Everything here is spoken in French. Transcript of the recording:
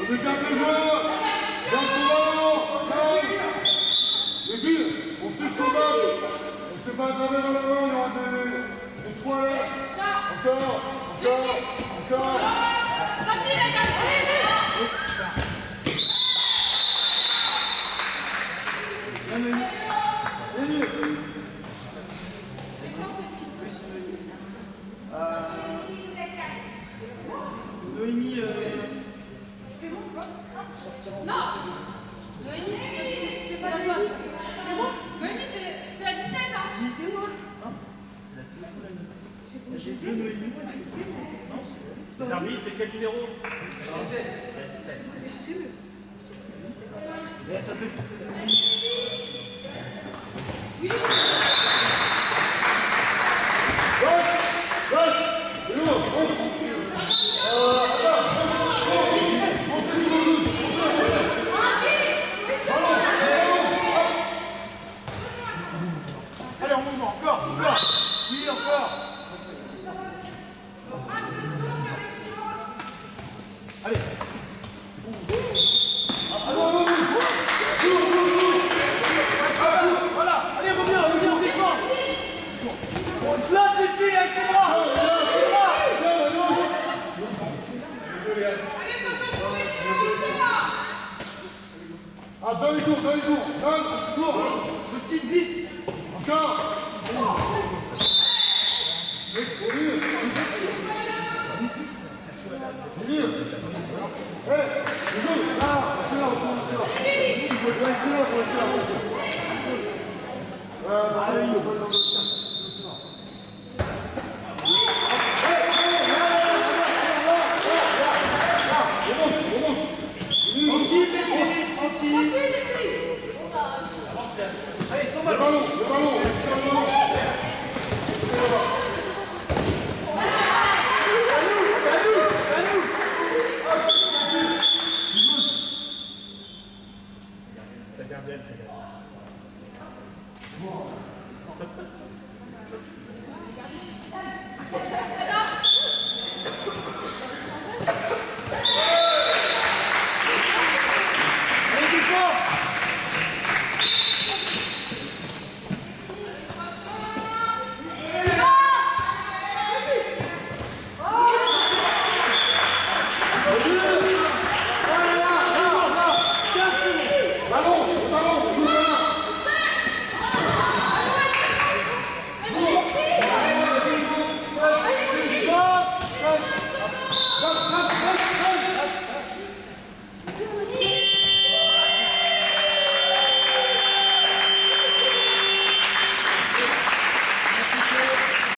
On est quatre Noémie, c'est c'est pas la toi. C'est bon Noémie, c'est c'est la 17, hein c'est moi. J'ai deux Noémie. Les arbitres, c'est quel numéro 17. 17. Eh, ça peut- Reste Encore. Allez. Voilà, allez, reviens, reviens, on. On filles avec les bras. Ah, dans les tours, dans les tours Le style glisse. Encore Hey, Thank you.